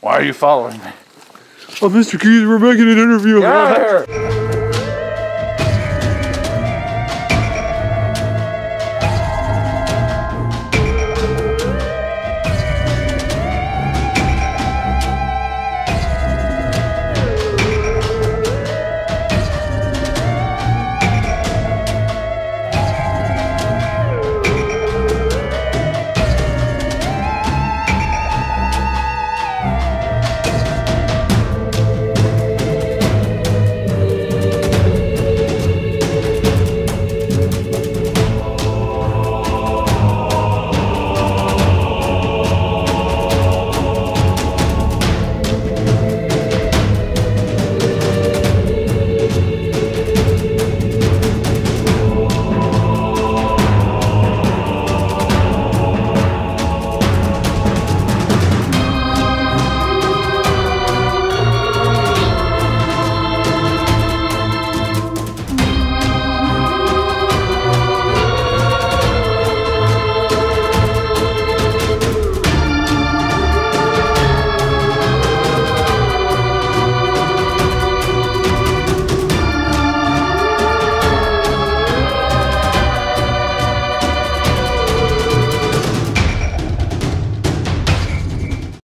Why are you following me? Oh, Mr. Keys? we're making an interview. Get!